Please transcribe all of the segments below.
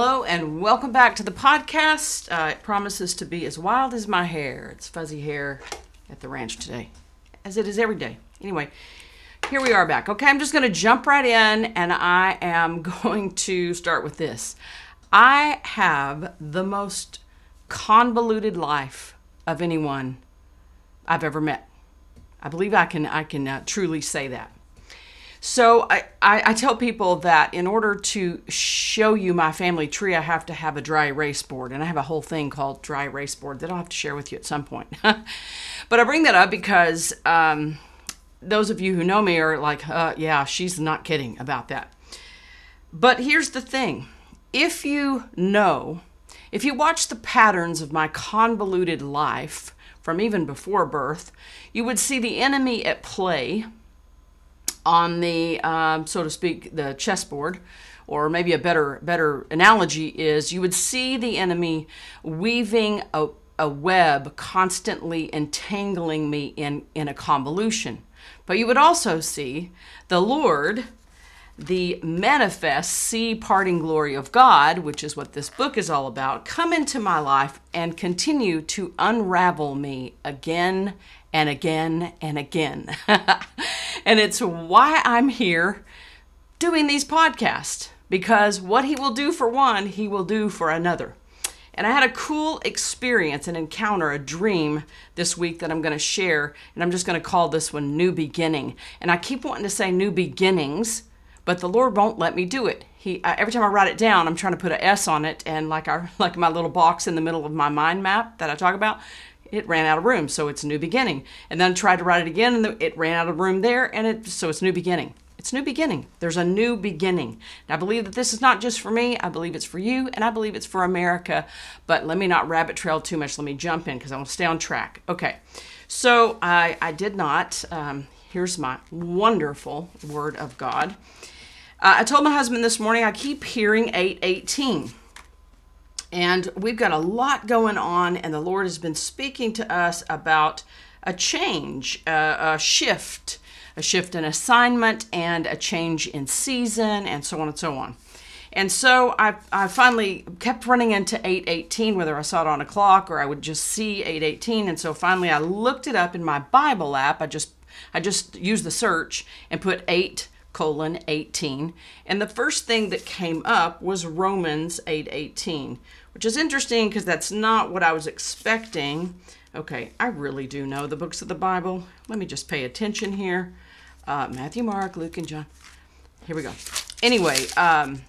Hello and welcome back to the podcast. Uh, it promises to be as wild as my hair. It's fuzzy hair at the ranch today, as it is every day. Anyway, here we are back. Okay, I'm just going to jump right in and I am going to start with this. I have the most convoluted life of anyone I've ever met. I believe I can I can uh, truly say that. So I, I, I, tell people that in order to show you my family tree, I have to have a dry erase board. And I have a whole thing called dry erase board that I'll have to share with you at some point. but I bring that up because um, those of you who know me are like, uh, yeah, she's not kidding about that. But here's the thing if you know, if you watch the patterns of my convoluted life from even before birth, you would see the enemy at play on the, um, so to speak, the chessboard, or maybe a better better analogy is you would see the enemy weaving a, a web constantly entangling me in, in a convolution. But you would also see the Lord, the manifest, see parting glory of God, which is what this book is all about, come into my life and continue to unravel me again and again and again. and it's why I'm here doing these podcasts because what he will do for one, he will do for another. And I had a cool experience, an encounter, a dream this week that I'm going to share. And I'm just going to call this one New Beginning. And I keep wanting to say New Beginnings, but the Lord won't let me do it. He every time I write it down, I'm trying to put an S on it, and like our like my little box in the middle of my mind map that I talk about, it ran out of room, so it's a new beginning. And then tried to write it again, and it ran out of room there, and it so it's new beginning. It's new beginning. There's a new beginning. And I believe that this is not just for me. I believe it's for you, and I believe it's for America. But let me not rabbit trail too much. Let me jump in because I want to stay on track. Okay, so I I did not. Um, here's my wonderful word of God. Uh, I told my husband this morning I keep hearing 818. And we've got a lot going on, and the Lord has been speaking to us about a change, a, a shift, a shift in assignment, and a change in season, and so on and so on. And so I, I finally kept running into 818, whether I saw it on a clock or I would just see 818. And so finally I looked it up in my Bible app. I just I just used the search and put 8 colon 18. And the first thing that came up was Romans 818, which is interesting because that's not what I was expecting. Okay, I really do know the books of the Bible. Let me just pay attention here. Uh, Matthew, Mark, Luke, and John. Here we go. Anyway, um,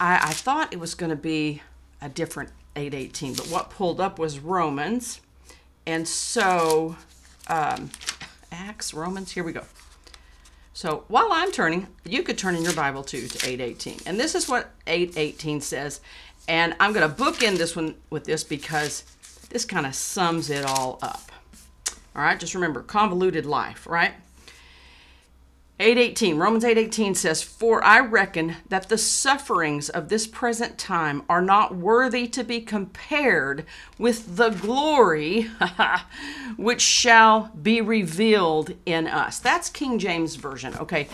I, I thought it was going to be a different 818, but what pulled up was Romans. And so, um, Acts, Romans, here we go. So while I'm turning, you could turn in your Bible too to 818. And this is what 818 says. And I'm going to bookend this one with this because this kind of sums it all up. All right, just remember convoluted life, right? 818 Romans 8:18 says for I reckon that the sufferings of this present time are not worthy to be compared with the glory which shall be revealed in us. That's King James version. Okay.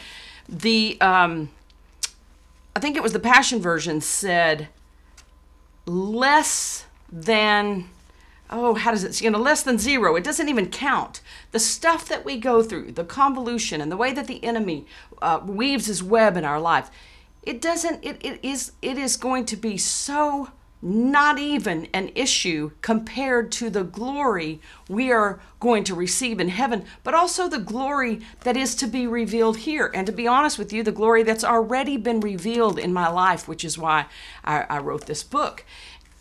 The um I think it was the Passion version said less than oh, how does it, you know, less than zero. It doesn't even count. The stuff that we go through, the convolution and the way that the enemy uh, weaves his web in our life, it doesn't, it, it is, it is going to be so not even an issue compared to the glory we are going to receive in heaven, but also the glory that is to be revealed here. And to be honest with you, the glory that's already been revealed in my life, which is why I, I wrote this book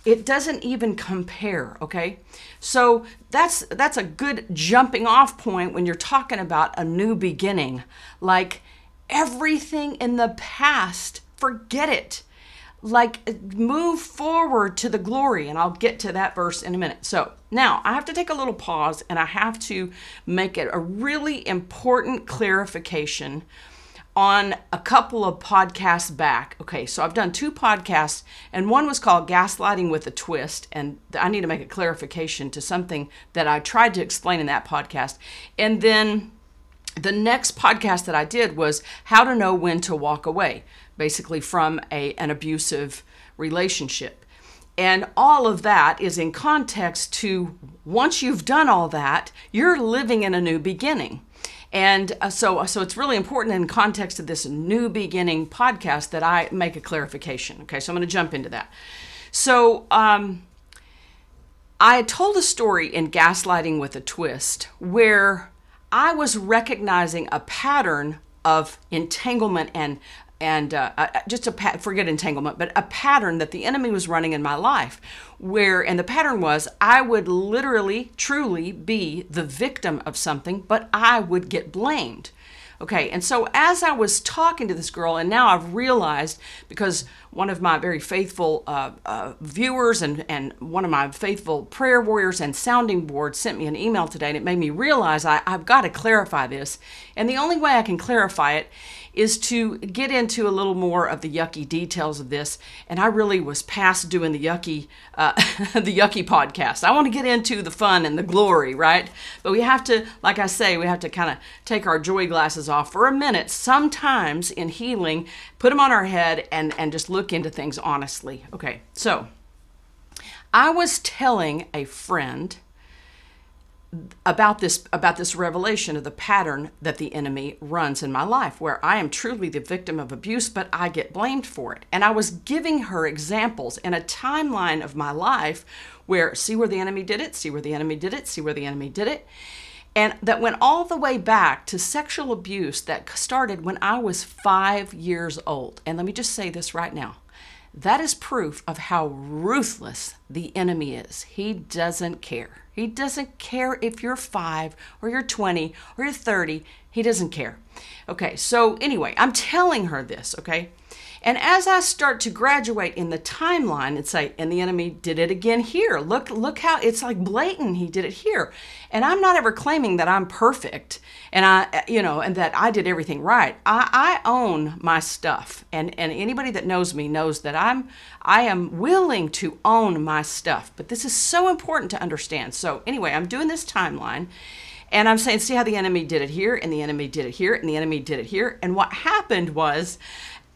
it doesn't even compare okay? So that's that's a good jumping off point when you're talking about a new beginning. Like everything in the past forget it. Like move forward to the glory and i'll get to that verse in a minute. So now i have to take a little pause and i have to make it a really important clarification on a couple of podcasts back. Okay, so I've done two podcasts, and one was called Gaslighting with a Twist. And I need to make a clarification to something that I tried to explain in that podcast. And then the next podcast that I did was How to Know When to Walk Away. basically from a, an abusive relationship. And all of that is in context to once you've done all that, you're living in a new beginning. And uh, so, so it's really important in context of this new beginning podcast that I make a clarification. Okay, so I'm going to jump into that. So, um, I told a story in Gaslighting with a Twist where I was recognizing a pattern of entanglement and and uh, uh, just a forget entanglement, but a pattern that the enemy was running in my life, where and the pattern was I would literally, truly be the victim of something, but I would get blamed. Okay, and so as I was talking to this girl, and now I've realized because one of my very faithful uh, uh, viewers and, and one of my faithful prayer warriors and sounding board sent me an email today, and it made me realize I, I've got to clarify this. And the only way I can clarify it is to get into a little more of the yucky details of this. And I really was past doing the yucky, uh, the yucky podcast. I want to get into the fun and the glory, right? But we have to, like I say, we have to kind of take our joy glasses off for a minute. Sometimes in healing, put them on our head and and just look into things honestly. Okay, so I was telling a friend about this about this revelation of the pattern that the enemy runs in my life where I am truly the victim of abuse but I get blamed for it and I was giving her examples in a timeline of my life where see where the enemy did it see where the enemy did it see where the enemy did it and that went all the way back to sexual abuse that started when I was 5 years old and let me just say this right now that is proof of how ruthless the enemy is. He doesn't care. He doesn't care if you're five or you're 20 or you're 30. He doesn't care. Okay, so anyway, I'm telling her this, okay? And as I start to graduate in the timeline and say, and the enemy did it again here. Look, look how it's like blatant. He did it here. And I'm not ever claiming that I'm perfect and I, you know, and that I did everything right. I, I own my stuff. And, and anybody that knows me knows that I'm, I am willing to own my stuff. But this is so important to understand. So anyway, I'm doing this timeline and I'm saying, see how the enemy did it here, and the enemy did it here, and the enemy did it here. And what happened was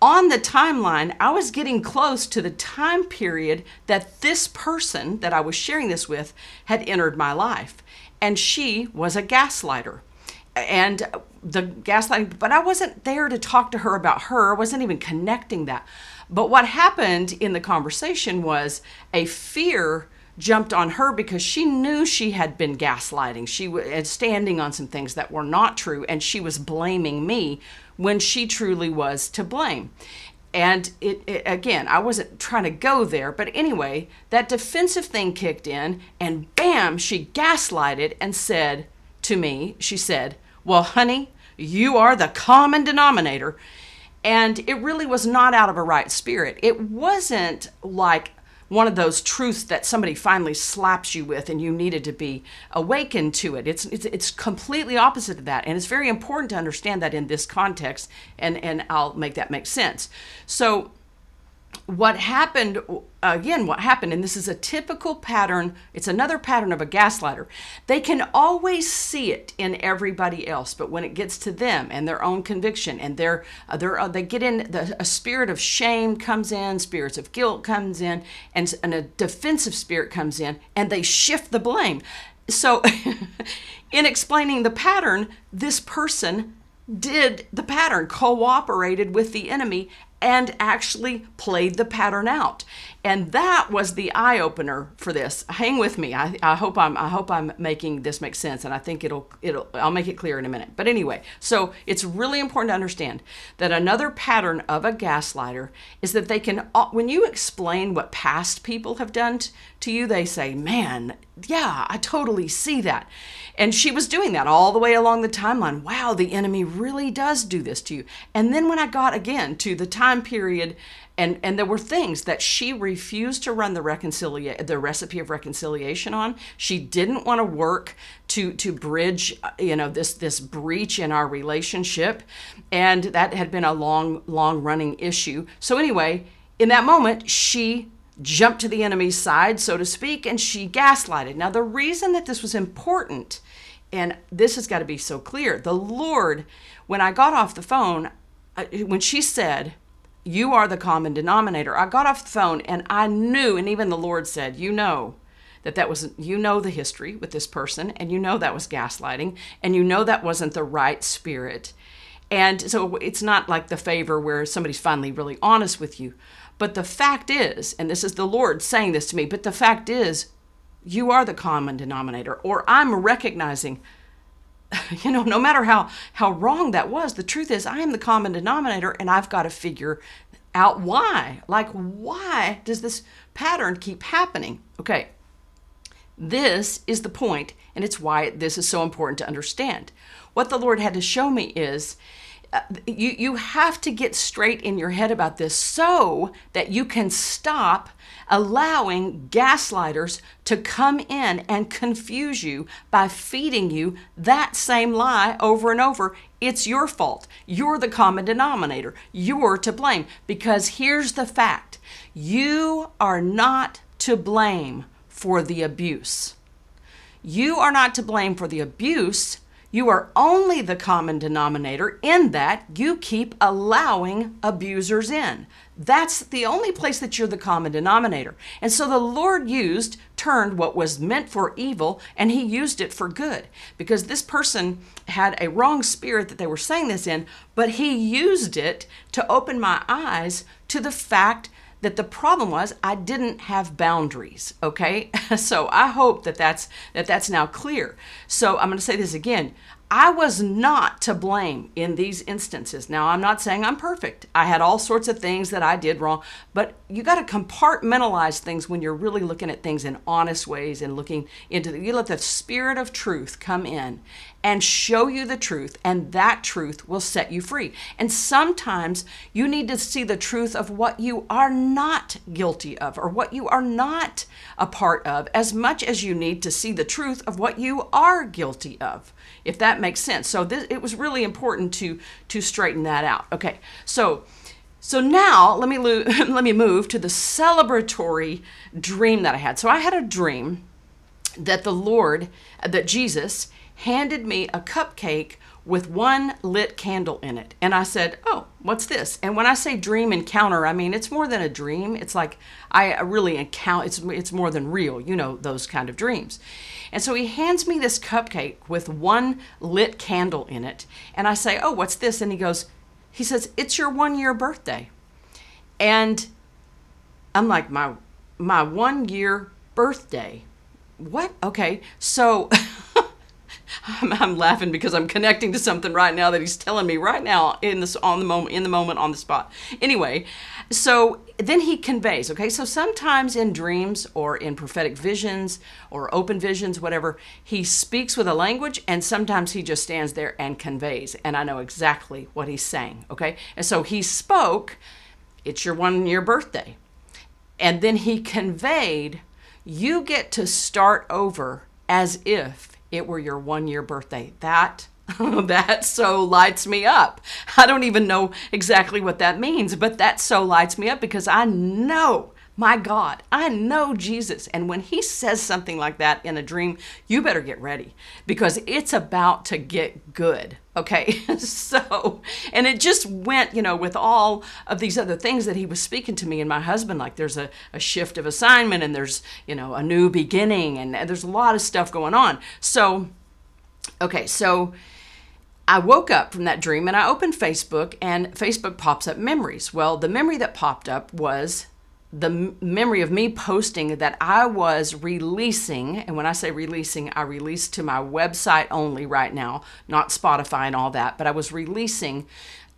on the timeline, I was getting close to the time period that this person that I was sharing this with had entered my life. And she was a gaslighter. And the gaslighting, but I wasn't there to talk to her about her. I wasn't even connecting that. But what happened in the conversation was a fear jumped on her because she knew she had been gaslighting. She was standing on some things that were not true, and she was blaming me when she truly was to blame. And it, it, again, I wasn't trying to go there, but anyway, that defensive thing kicked in, and bam, she gaslighted and said to me, she said, Well, honey, you are the common denominator. And it really was not out of a right spirit. It wasn't like one of those truths that somebody finally slaps you with and you needed to be awakened to it. It's, it's, it's completely opposite of that. And it's very important to understand that in this context, and, and I'll make that make sense. So, what happened again what happened and this is a typical pattern it's another pattern of a gaslighter. They can always see it in everybody else but when it gets to them and their own conviction and their, uh, their uh, they get in the, a spirit of shame comes in spirits of guilt comes in and, and a defensive spirit comes in and they shift the blame. So in explaining the pattern this person did the pattern, cooperated with the enemy, and actually played the pattern out. And that was the eye opener for this. Hang with me. I, I hope I'm I hope I'm making this make sense and I think it'll it'll I'll make it clear in a minute. But anyway, so it's really important to understand that another pattern of a gaslighter is that they can when you explain what past people have done to you, they say, "Man, yeah, I totally see that." And she was doing that all the way along the timeline. Wow, the enemy really does do this to you. And then when I got again to the time period and and there were things that she refused to run the the recipe of reconciliation on. She didn't want to work to to bridge uh, you know this this breach in our relationship. And that had been a long long running issue. So anyway in that moment she jumped to the enemy's side so to speak and she gaslighted. Now the reason that this was important and this has got to be so clear the lord when i got off the phone uh, when she said you are the common denominator. I got off the phone and I knew, and even the Lord said, You know that that was, you know, the history with this person, and you know that was gaslighting, and you know that wasn't the right spirit. And so it's not like the favor where somebody's finally really honest with you. But the fact is, and this is the Lord saying this to me, but the fact is, you are the common denominator, or I'm recognizing you know no matter how how wrong that was the truth is i am the common denominator and i've got to figure out why. Like why does this pattern keep happening? Okay this is the point and it's why this is so important to understand. What the lord had to show me is you you have to get straight in your head about this so that you can stop allowing gaslighters to come in and confuse you by feeding you that same lie over and over. It's your fault. You're the common denominator. You're to blame. Because here's the fact you are not to blame for the abuse. You are not to blame for the abuse. You are only the common denominator in that you keep allowing abusers in. That's the only place that you're the common denominator. And so the Lord used, turned what was meant for evil, and He used it for good. Because this person had a wrong spirit that they were saying this in, but He used it to open my eyes to the fact that the problem was I didn't have boundaries. Okay, so I hope that that's that that's now clear. So I'm going to say this again. I was not to blame in these instances. Now, I'm not saying I'm perfect. I had all sorts of things that I did wrong, but you got to compartmentalize things when you're really looking at things in honest ways and looking into the, you let the spirit of truth come in and show you the truth, and that truth will set you free. And sometimes you need to see the truth of what you are not guilty of or what you are not a part of as much as you need to see the truth of what you are guilty of if that makes sense. So this, it was really important to to straighten that out. Okay, so so now let me lo- let me move to the celebratory dream that I had. So I had a dream that the Lord, that Jesus handed me a cupcake with one lit candle in it. And I said, Oh, what's this? And when I say dream encounter, I mean it's more than a dream. It's like I really encounter it's it's more than real, you know, those kind of dreams. And so he hands me this cupcake with one lit candle in it. And I say, Oh, what's this? And he goes, he says, It's your one year birthday. And I'm like, My my one year birthday. What? Okay. So I'm, I'm, laughing because I'm connecting to something right now that he's telling me right now in this on the moment in the moment on the spot. Anyway, so then he conveys. Okay, so sometimes in dreams or in prophetic visions or open visions, whatever, he speaks with a language, and sometimes he just stands there and conveys, and I know exactly what he's saying. Okay, and so he spoke. It's your one year birthday, and then he conveyed. You get to start over as if it were your one year birthday. That that so lights me up. I don't even know exactly what that means, but that so lights me up because I know, my God, I know Jesus. And when he says something like that in a dream, you better get ready because it's about to get good. Okay, so, and it just went, you know, with all of these other things that he was speaking to me and my husband, like there's a, a shift of assignment and there's, you know, a new beginning and, and there's a lot of stuff going on. So, okay, so I woke up from that dream and I opened Facebook and Facebook pops up memories. Well, the memory that popped up was the memory of me posting that I was releasing, and when I say releasing, I release to my website only right now, not Spotify and all that, but I was releasing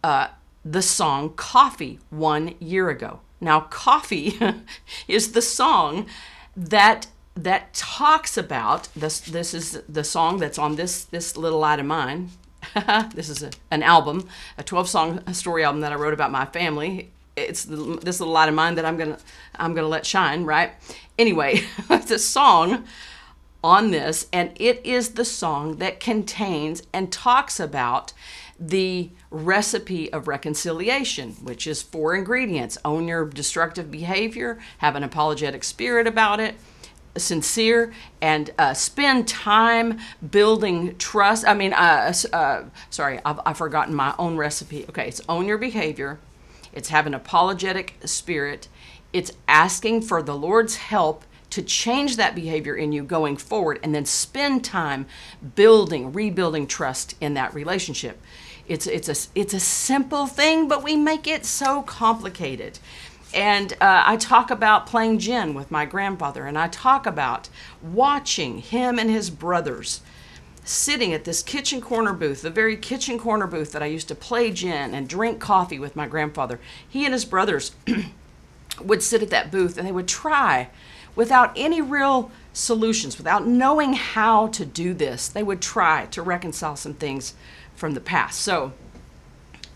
uh, the song Coffee one year ago. Now, Coffee is the song that that talks about this this is the song that's on this this little light of mine this is a, an album a 12 song story album that i wrote about my family it's the, this little light of mine that I'm gonna I'm gonna let shine, right? Anyway, it's a song on this, and it is the song that contains and talks about the recipe of reconciliation, which is four ingredients: own your destructive behavior, have an apologetic spirit about it, sincere and uh, spend time building trust. I mean, uh, uh, sorry, I've, I've forgotten my own recipe. Okay, it's own your behavior, It's having apologetic spirit. It's asking for the Lord's help to change that behavior in you going forward and then spend time building, rebuilding trust in that relationship. It's it's a it's a simple thing, but we make it so complicated. And uh, I talk about playing gin with my grandfather, and I talk about watching him and his brothers sitting at this kitchen corner booth, the very kitchen corner booth that I used to play gin and drink coffee with my grandfather. He and his brothers would sit at that booth and they would try without any real solutions, without knowing how to do this, they would try to reconcile some things from the past. So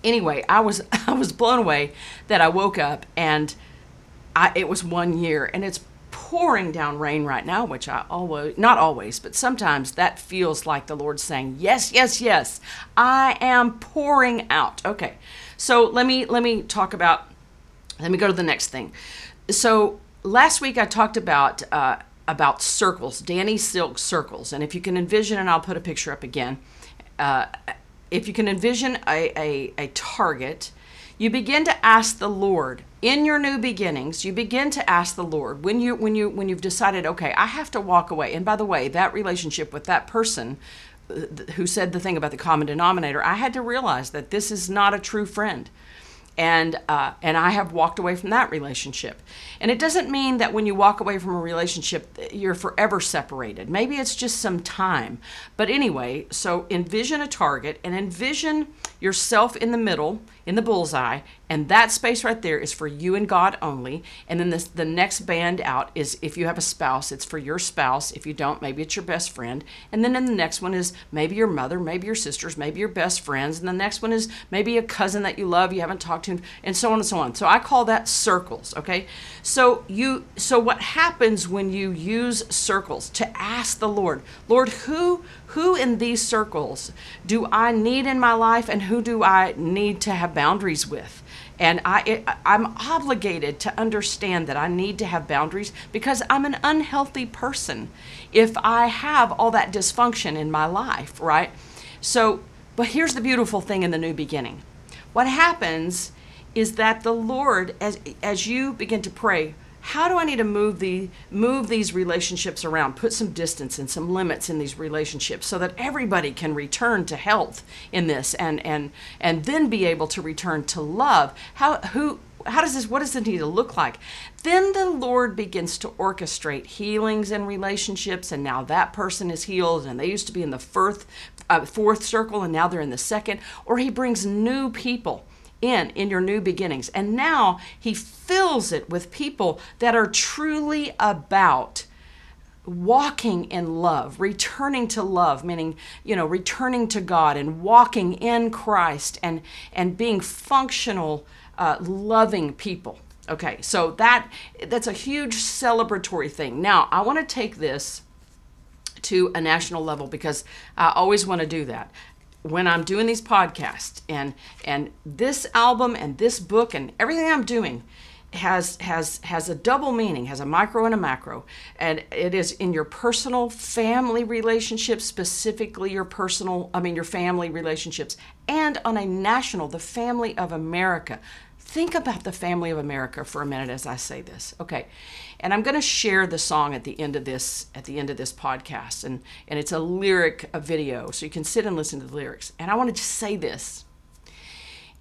anyway, I was I was blown away that I woke up and I, it was one year and it's pouring down rain right now, which I always not always, but sometimes that feels like the Lord saying, "Yes, yes, yes. I am pouring out." Okay. So, let me let me talk about let me go to the next thing. So, last week I talked about uh, about circles, Danny Silk circles, and if you can envision, and I'll put a picture up again. Uh, if you can envision a, a, a target, you begin to ask the Lord in your new beginnings. You begin to ask the Lord when you when you when you've decided, okay, I have to walk away. And by the way, that relationship with that person uh, who said the thing about the common denominator, I had to realize that this is not a true friend and uh, and I have walked away from that relationship. And it doesn't mean that when you walk away from a relationship you're forever separated. Maybe it's just some time. But anyway, so envision a target and envision yourself in the middle, in the bullseye, and that space right there is for you and God only. And then this, the next band out is if you have a spouse, it's for your spouse. If you don't, maybe it's your best friend. And then in the next one is maybe your mother, maybe your sisters, maybe your best friends. And the next one is maybe a cousin that you love, you haven't talked to, and so on and so on. So I call that circles, okay? So you so what happens when you use circles to ask the Lord, Lord, who who in these circles do I need in my life and who do I need to have boundaries with? And I, it, I'm obligated to understand that I need to have boundaries because I'm an unhealthy person if I have all that dysfunction in my life, right? So, but here's the beautiful thing in the new beginning. What happens is that the Lord, as, as you begin to pray, how do I need to move the move these relationships around, put some distance and some limits in these relationships so that everybody can return to health in this and and and then be able to return to love. How who how does this what does it need to look like then the lord begins to orchestrate healings and relationships and now that person is healed and they used to be in the fourth uh, fourth circle and now they're in the second or he brings new people in in your new beginnings. And now he fills it with people that are truly about walking in love, returning to love, meaning, you know, returning to God and walking in Christ and and being functional uh, loving people. Okay, so that that's a huge celebratory thing. Now, I want to take this to a national level because I always want to do that when I'm doing these podcasts and and this album and this book and everything I'm doing has has has a double meaning has a micro and a macro. And it is in your personal family relationships specifically your personal i mean your family relationships and on a national the family of america. Think about the family of america for a minute as i say this. Okay and i'm going to share the song at the end of this at the end of this podcast. And and it's a lyric a video so you can sit and listen to the lyrics. And i want to just say this.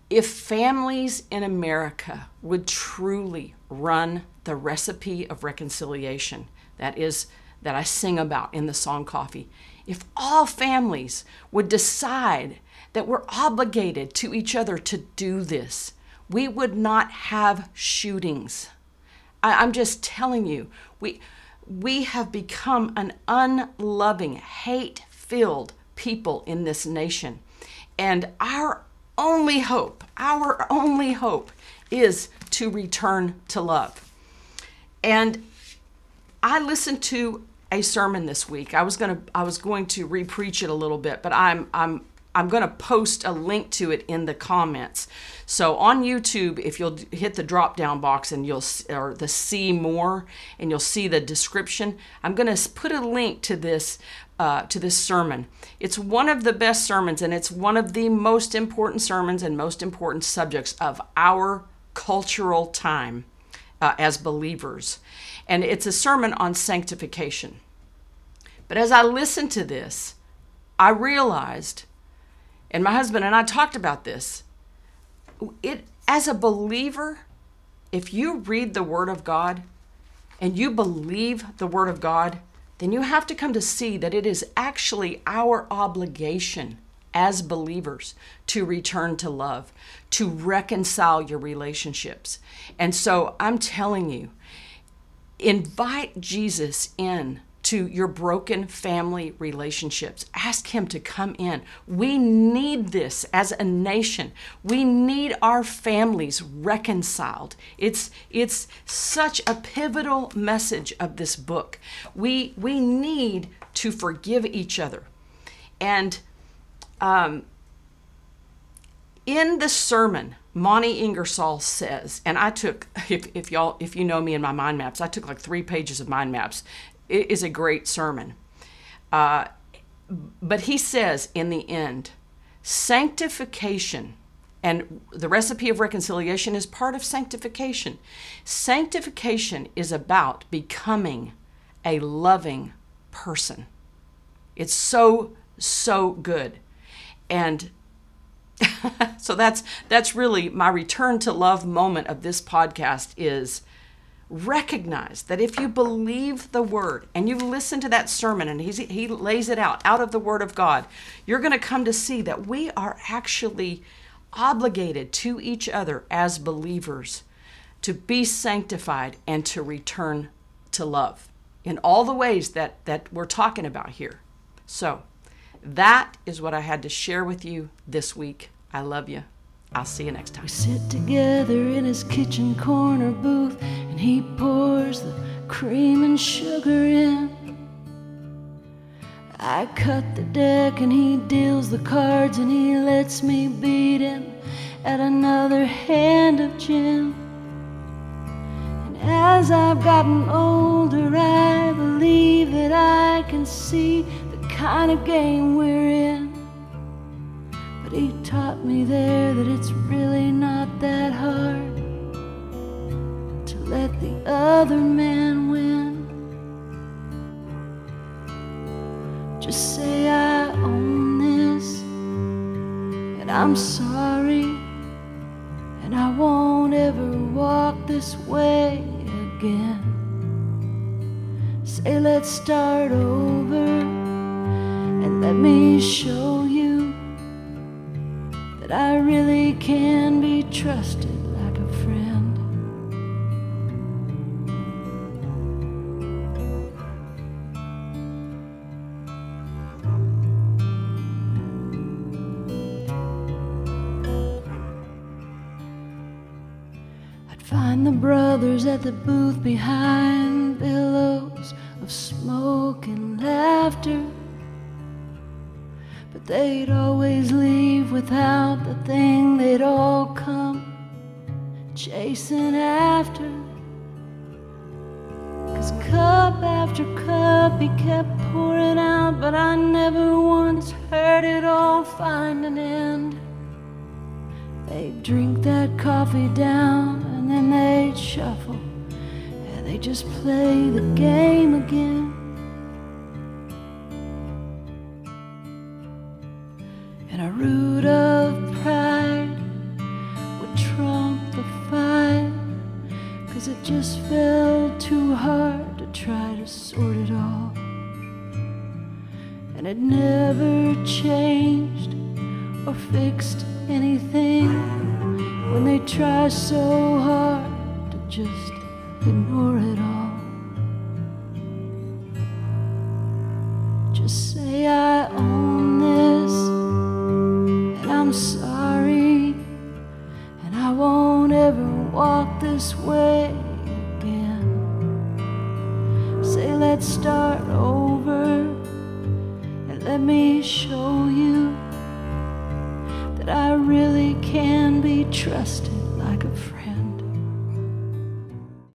If families in america would truly run the recipe of reconciliation that is that i sing about in the song coffee if all families would decide that we're obligated to each other to do this we would not have shootings I, am just telling you, we we have become an unloving, hate-filled people in this nation. And our only hope, our only hope is to return to love. And I listened to a sermon this week. I was going to I was going to repreach it a little bit, but I'm I'm I'm going to post a link to it in the comments. So on YouTube, if you'll hit the drop down box and you'll or the see more and you'll see the description, I'm going to put a link to this uh, to this sermon. It's one of the best sermons and it's one of the most important sermons and most important subjects of our cultural time uh, as believers. And it's a sermon on sanctification. But as I listened to this, I realized, and my husband and I talked about this, it as a believer, if you read the Word of God and you believe the Word of God, then you have to come to see that it is actually our obligation as believers to return to love, to reconcile your relationships. And so I'm telling you, invite Jesus in to your broken family relationships. Ask Him to come in. We need this as a nation. We need our families reconciled. It's it's such a pivotal message of this book. We we need to forgive each other, and um, in the sermon, Monte Ingersoll says, and I took, if, if y'all, if you know me in my mind maps, I took like three pages of mind maps it is a great sermon. Uh, but he says in the end, sanctification and the recipe of reconciliation is part of sanctification. Sanctification is about becoming a loving person. It's so, so good. And so that's that's really my return to love moment of this podcast is recognize that if you believe the word and you listen to that sermon and he's, he lays it out out of the word of god you're going to come to see that we are actually obligated to each other as believers to be sanctified and to return to love in all the ways that that we're talking about here. So that is what i had to share with you this week. I love you I'll see you next time. We sit together in his kitchen corner booth, and he pours the cream and sugar in. I cut the deck, and he deals the cards, and he lets me beat him at another hand of gin. And as I've gotten older, I believe that I can see the kind of game we're in. But he taught me there that it's really not that hard to let the other man win. Just say I own this and I'm sorry, and I won't ever walk this way again. Say let's start over and let me show that I really can be trusted like a friend. I'd find the brothers at the booth behind billows of smoke and laughter. They'd always leave without the thing they'd all come chasing after. Cause cup after cup he kept pouring out, but I never once heard it all find an end. They'd drink that coffee down and then they'd shuffle. And they just play the game again. Cause it just felt too hard to try to sort it all. And it never changed or fixed anything when they try so hard to just ignore it all.